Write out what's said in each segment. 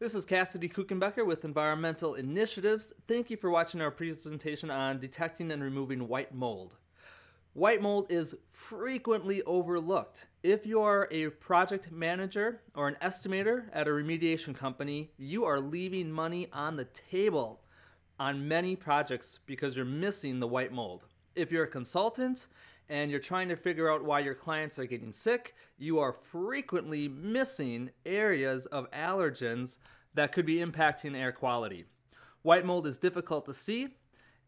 This is Cassidy Kuchenbecker with Environmental Initiatives. Thank you for watching our presentation on detecting and removing white mold. White mold is frequently overlooked. If you are a project manager or an estimator at a remediation company, you are leaving money on the table on many projects because you're missing the white mold. If you're a consultant and you're trying to figure out why your clients are getting sick, you are frequently missing areas of allergens that could be impacting air quality. White mold is difficult to see,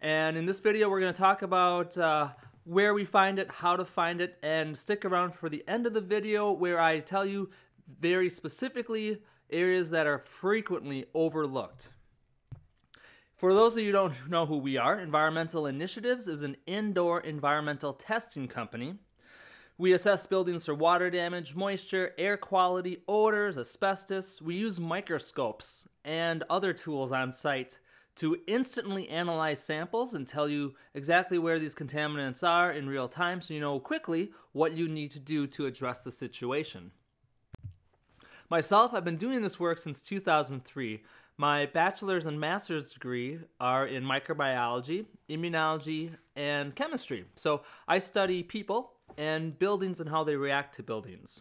and in this video, we're going to talk about uh, where we find it, how to find it, and stick around for the end of the video where I tell you very specifically areas that are frequently overlooked. For those of you who don't know who we are, Environmental Initiatives is an indoor environmental testing company. We assess buildings for water damage, moisture, air quality, odors, asbestos. We use microscopes and other tools on site to instantly analyze samples and tell you exactly where these contaminants are in real time so you know quickly what you need to do to address the situation. Myself, I've been doing this work since 2003. My bachelor's and master's degree are in microbiology, immunology, and chemistry. So I study people and buildings and how they react to buildings.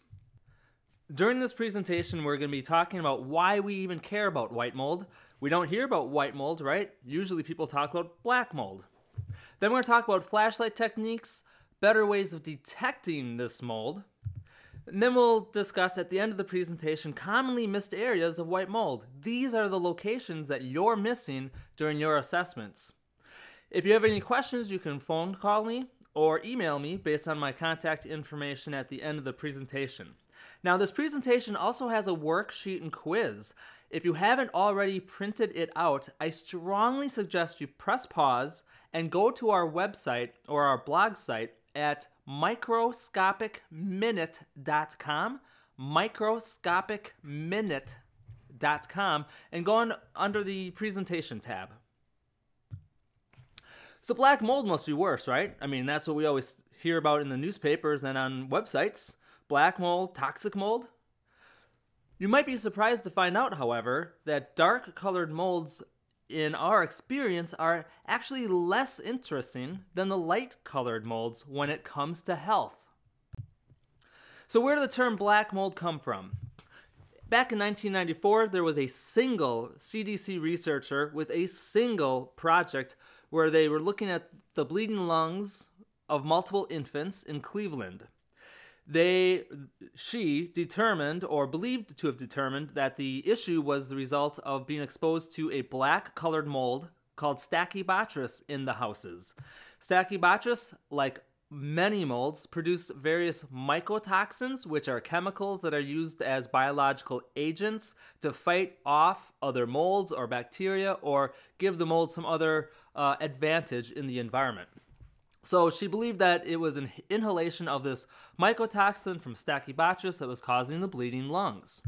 During this presentation, we're going to be talking about why we even care about white mold. We don't hear about white mold, right? Usually people talk about black mold. Then we're going to talk about flashlight techniques, better ways of detecting this mold, and then we'll discuss at the end of the presentation commonly missed areas of white mold. These are the locations that you're missing during your assessments. If you have any questions, you can phone call me or email me based on my contact information at the end of the presentation. Now, this presentation also has a worksheet and quiz. If you haven't already printed it out, I strongly suggest you press pause and go to our website or our blog site at microscopicminute.com, microscopicminute.com, and go on under the presentation tab. So black mold must be worse, right? I mean, that's what we always hear about in the newspapers and on websites. Black mold, toxic mold. You might be surprised to find out, however, that dark colored molds in our experience, are actually less interesting than the light colored molds when it comes to health. So, where did the term black mold come from? Back in 1994, there was a single CDC researcher with a single project where they were looking at the bleeding lungs of multiple infants in Cleveland they she determined or believed to have determined that the issue was the result of being exposed to a black colored mold called Stachybotrys in the houses. Stachybotrys, like many molds, produce various mycotoxins, which are chemicals that are used as biological agents to fight off other molds or bacteria or give the mold some other uh, advantage in the environment. So she believed that it was an inhalation of this mycotoxin from Stachybotrys that was causing the bleeding lungs.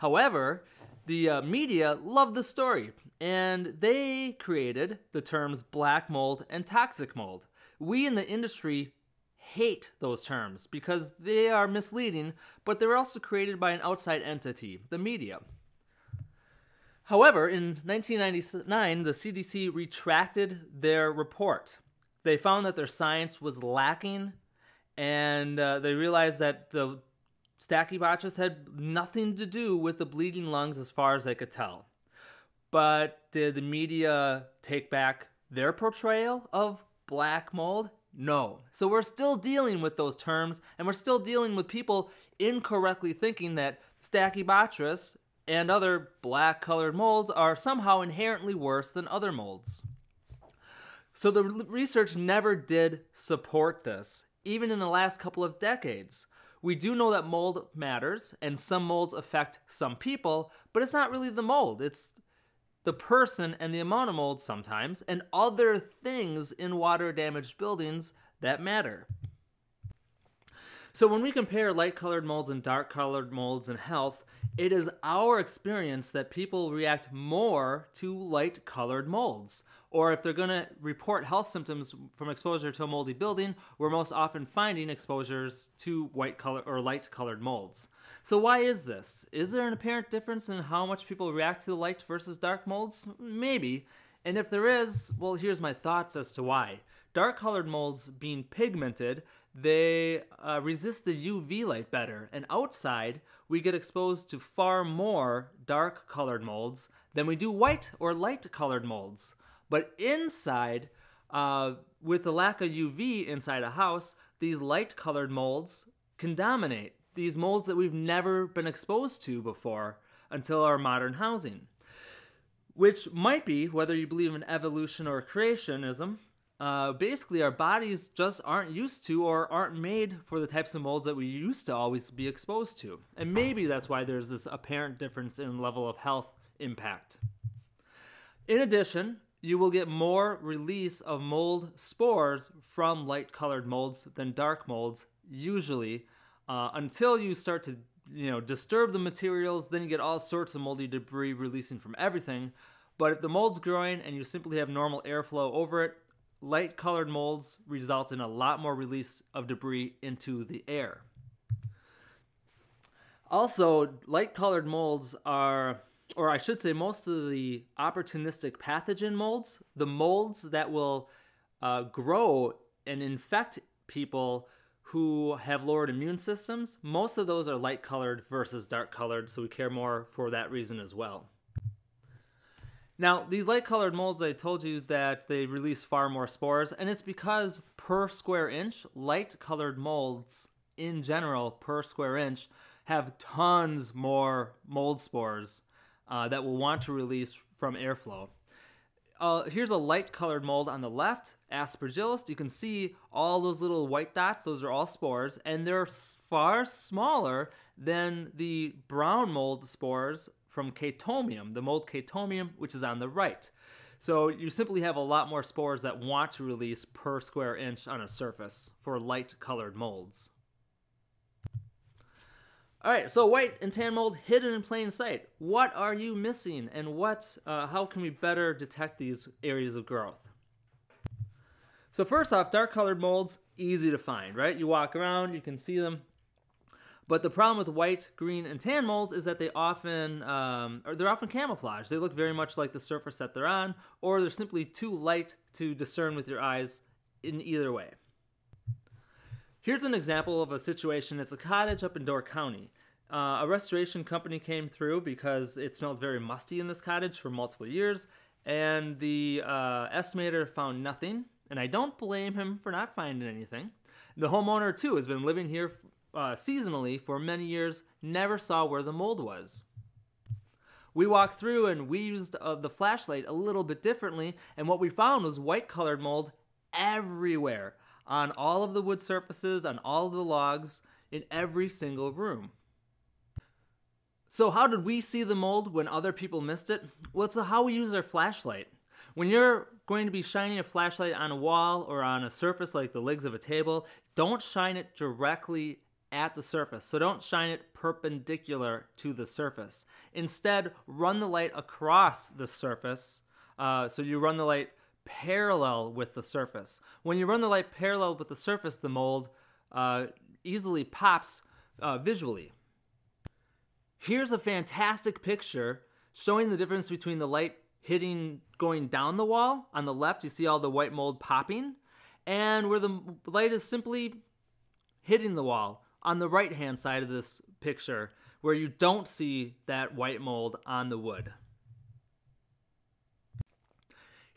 However, the uh, media loved the story and they created the terms black mold and toxic mold. We in the industry hate those terms because they are misleading, but they were also created by an outside entity, the media. However, in 1999, the CDC retracted their report they found that their science was lacking, and uh, they realized that the Stachybotrys had nothing to do with the bleeding lungs as far as they could tell. But did the media take back their portrayal of black mold? No. So we're still dealing with those terms, and we're still dealing with people incorrectly thinking that Stachybotrys and other black colored molds are somehow inherently worse than other molds. So the research never did support this, even in the last couple of decades. We do know that mold matters and some molds affect some people, but it's not really the mold. It's the person and the amount of mold sometimes, and other things in water damaged buildings that matter. So when we compare light colored molds and dark colored molds in health, it is our experience that people react more to light colored molds. Or if they're going to report health symptoms from exposure to a moldy building, we're most often finding exposures to white color or light colored molds. So why is this? Is there an apparent difference in how much people react to the light versus dark molds? Maybe. And if there is, well, here's my thoughts as to why. Dark colored molds being pigmented, they uh, resist the UV light better. And outside, we get exposed to far more dark colored molds than we do white or light colored molds. But inside, uh, with the lack of UV inside a house, these light colored molds can dominate. These molds that we've never been exposed to before until our modern housing. Which might be, whether you believe in evolution or creationism, uh, basically our bodies just aren't used to or aren't made for the types of molds that we used to always be exposed to. And maybe that's why there's this apparent difference in level of health impact. In addition, you will get more release of mold spores from light colored molds than dark molds, usually, uh, until you start to you know disturb the materials then you get all sorts of moldy debris releasing from everything but if the mold's growing and you simply have normal airflow over it light colored molds result in a lot more release of debris into the air. Also, light colored molds are, or I should say, most of the opportunistic pathogen molds, the molds that will uh, grow and infect people who have lowered immune systems, most of those are light colored versus dark colored, so we care more for that reason as well. Now, these light colored molds, I told you that they release far more spores, and it's because per square inch, light colored molds in general per square inch have tons more mold spores uh, that will want to release from airflow. Uh, here's a light colored mold on the left, aspergillus. You can see all those little white dots, those are all spores, and they're far smaller than the brown mold spores from Chaetomium, the mold Chaetomium, which is on the right. So you simply have a lot more spores that want to release per square inch on a surface for light colored molds. All right, so white and tan mold hidden in plain sight. What are you missing and what, uh, how can we better detect these areas of growth? So first off, dark colored molds, easy to find, right? You walk around, you can see them. But the problem with white, green, and tan molds is that they often, um, or they're often camouflaged. They look very much like the surface that they're on, or they're simply too light to discern with your eyes in either way. Here's an example of a situation. It's a cottage up in Door County. Uh, a restoration company came through because it smelled very musty in this cottage for multiple years, and the uh, estimator found nothing. And I don't blame him for not finding anything. The homeowner, too, has been living here uh, seasonally for many years, never saw where the mold was. We walked through and we used uh, the flashlight a little bit differently, and what we found was white colored mold everywhere on all of the wood surfaces, on all of the logs, in every single room. So, how did we see the mold when other people missed it? Well, it's how we use our flashlight. When you're going to be shining a flashlight on a wall or on a surface like the legs of a table, don't shine it directly at the surface. So don't shine it perpendicular to the surface. Instead, run the light across the surface. Uh, so you run the light parallel with the surface. When you run the light parallel with the surface, the mold uh, easily pops uh, visually. Here's a fantastic picture showing the difference between the light hitting going down the wall. On the left, you see all the white mold popping, and where the light is simply hitting the wall on the right hand side of this picture where you don't see that white mold on the wood.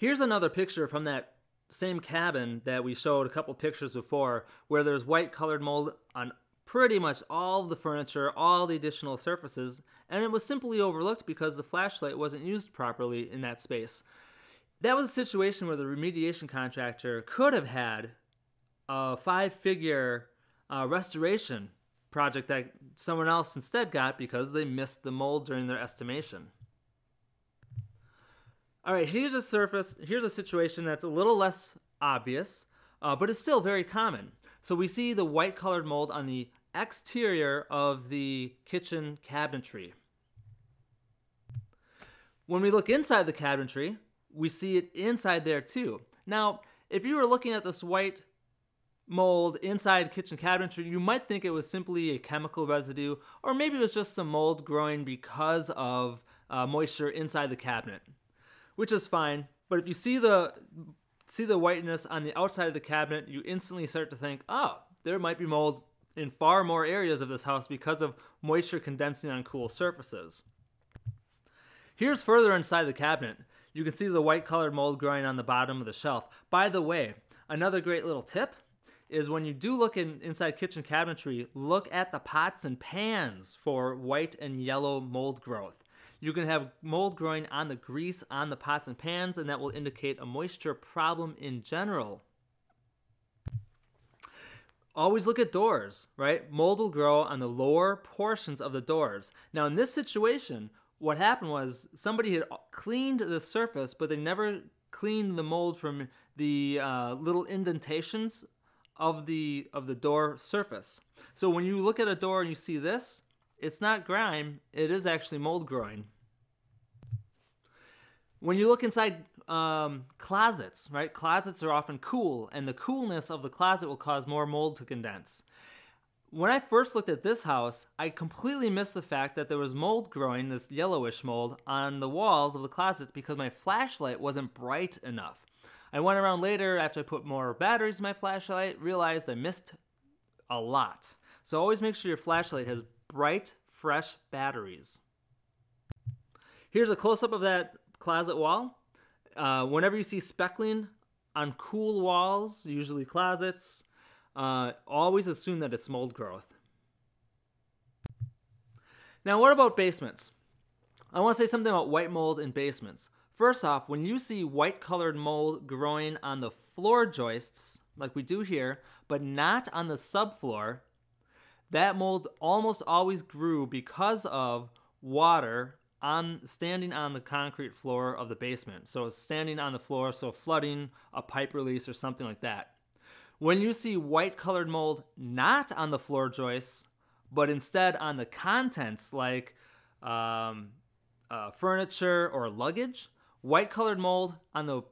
Here's another picture from that same cabin that we showed a couple pictures before where there's white colored mold on pretty much all the furniture, all the additional surfaces, and it was simply overlooked because the flashlight wasn't used properly in that space. That was a situation where the remediation contractor could have had a five figure uh, restoration project that someone else instead got because they missed the mold during their estimation. All right, here's a surface, here's a situation that's a little less obvious, uh, but it's still very common. So we see the white colored mold on the exterior of the kitchen cabinetry. When we look inside the cabinetry, we see it inside there too. Now, if you were looking at this white mold inside kitchen cabinetry, you might think it was simply a chemical residue, or maybe it was just some mold growing because of uh, moisture inside the cabinet, which is fine. But if you see the see the whiteness on the outside of the cabinet, you instantly start to think, oh, there might be mold in far more areas of this house because of moisture condensing on cool surfaces. Here's further inside the cabinet. You can see the white colored mold growing on the bottom of the shelf. By the way, another great little tip is when you do look in, inside kitchen cabinetry, look at the pots and pans for white and yellow mold growth. You can have mold growing on the grease on the pots and pans, and that will indicate a moisture problem in general. Always look at doors, right? Mold will grow on the lower portions of the doors. Now, in this situation, what happened was somebody had cleaned the surface, but they never cleaned the mold from the uh, little indentations of the of the door surface. So when you look at a door and you see this, it's not grime, it is actually mold growing. When you look inside um, closets, right? Closets are often cool, and the coolness of the closet will cause more mold to condense. When I first looked at this house, I completely missed the fact that there was mold growing, this yellowish mold, on the walls of the closet because my flashlight wasn't bright enough. I went around later after I put more batteries in my flashlight, realized I missed a lot. So always make sure your flashlight has bright, fresh batteries. Here's a close up of that closet wall. Uh, whenever you see speckling on cool walls, usually closets, uh, always assume that it's mold growth. Now, what about basements? I want to say something about white mold in basements. First off, when you see white colored mold growing on the floor joists, like we do here, but not on the subfloor, that mold almost always grew because of water on standing on the concrete floor of the basement. So standing on the floor, so flooding, a pipe release, or something like that. When you see white colored mold not on the floor joists, but instead on the contents like um, uh, furniture or luggage, White colored mold on the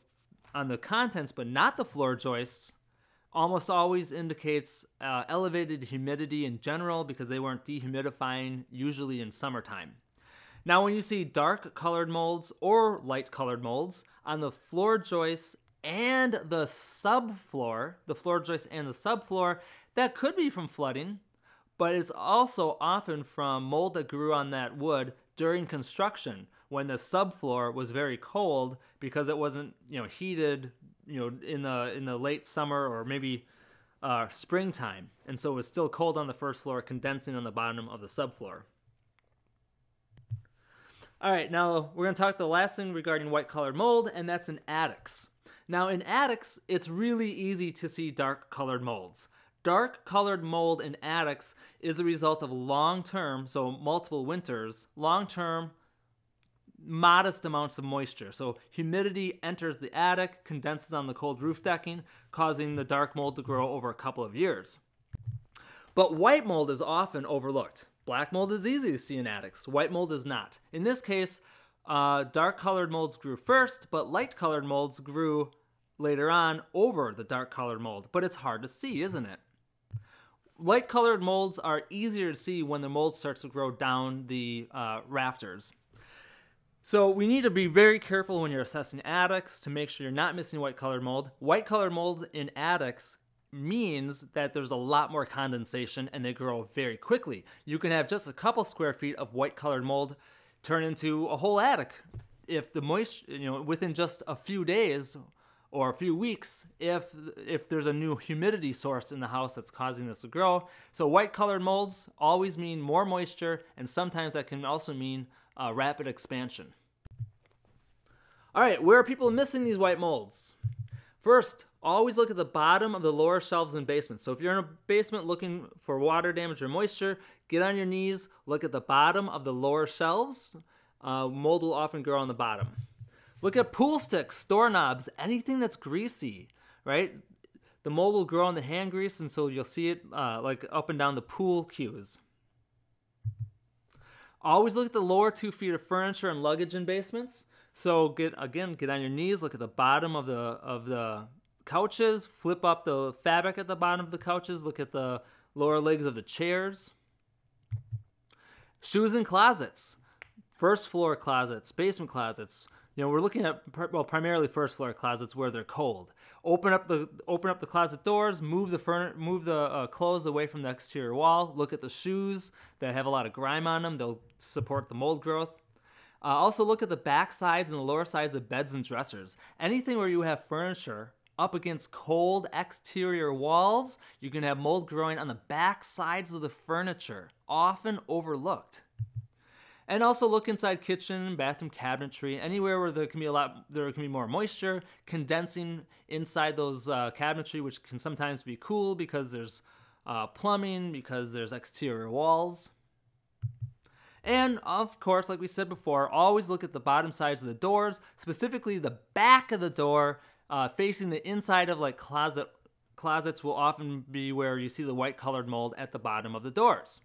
on the contents, but not the floor joists, almost always indicates uh, elevated humidity in general because they weren't dehumidifying, usually in summertime. Now, when you see dark colored molds or light colored molds on the floor joists and the subfloor, the floor joists and the subfloor, that could be from flooding, but it's also often from mold that grew on that wood during construction when the subfloor was very cold because it wasn't you know heated you know in the in the late summer or maybe uh, springtime. And so it was still cold on the first floor condensing on the bottom of the subfloor all right now we're going to talk the last thing regarding white colored mold and that's in attics now in attics it's really easy to see dark colored molds Dark colored mold in attics is the result of long term, so multiple winters, long term modest amounts of moisture. So humidity enters the attic, condenses on the cold roof decking, causing the dark mold to grow over a couple of years. But white mold is often overlooked. Black mold is easy to see in attics, white mold is not. In this case, uh, dark colored molds grew first, but light colored molds grew later on over the dark colored mold. But it's hard to see, isn't it? Light colored molds are easier to see when the mold starts to grow down the uh, rafters. So we need to be very careful when you're assessing attics to make sure you're not missing white colored mold. White colored mold in attics means that there's a lot more condensation and they grow very quickly. You can have just a couple square feet of white colored mold turn into a whole attic if the moisture, you know, within just a few days or a few weeks if if there's a new humidity source in the house that's causing this to grow. So white colored molds always mean more moisture and sometimes that can also mean uh, rapid expansion. All right, where are people missing these white molds? First, always look at the bottom of the lower shelves in basements. So if you're in a basement looking for water damage or moisture, get on your knees, look at the bottom of the lower shelves. Uh, mold will often grow on the bottom. Look at pool sticks, doorknobs, anything that's greasy, right? The mold will grow on the hand grease, and so you'll see it uh, like up and down the pool cues. Always look at the lower two feet of furniture and luggage in basements. So get again, get on your knees, look at the bottom of the of the couches, flip up the fabric at the bottom of the couches, look at the lower legs of the chairs. Shoes and closets, first floor closets, basement closets. You know, we're looking at well, primarily first floor closets where they're cold. Open up the open up the closet doors, move the furniture, move the uh, clothes away from the exterior wall. Look at the shoes that have a lot of grime on them. They'll support the mold growth. Uh, also, look at the back sides and the lower sides of beds and dressers. Anything where you have furniture up against cold exterior walls, you can have mold growing on the back sides of the furniture, often overlooked. And also look inside kitchen, bathroom cabinetry, anywhere where there can be a lot, there can be more moisture condensing inside those uh, cabinetry, which can sometimes be cool because there's uh, plumbing, because there's exterior walls. And of course, like we said before, always look at the bottom sides of the doors, specifically the back of the door uh, facing the inside of like closet closets will often be where you see the white colored mold at the bottom of the doors.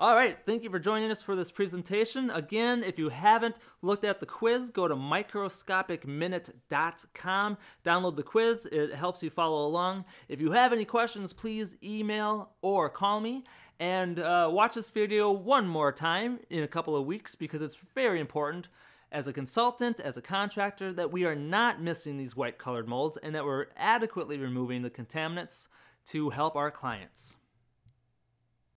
All right, thank you for joining us for this presentation. Again, if you haven't looked at the quiz, go to microscopicminute.com. Download the quiz, it helps you follow along. If you have any questions, please email or call me. And uh, watch this video one more time in a couple of weeks because it's very important as a consultant, as a contractor, that we are not missing these white colored molds and that we're adequately removing the contaminants to help our clients.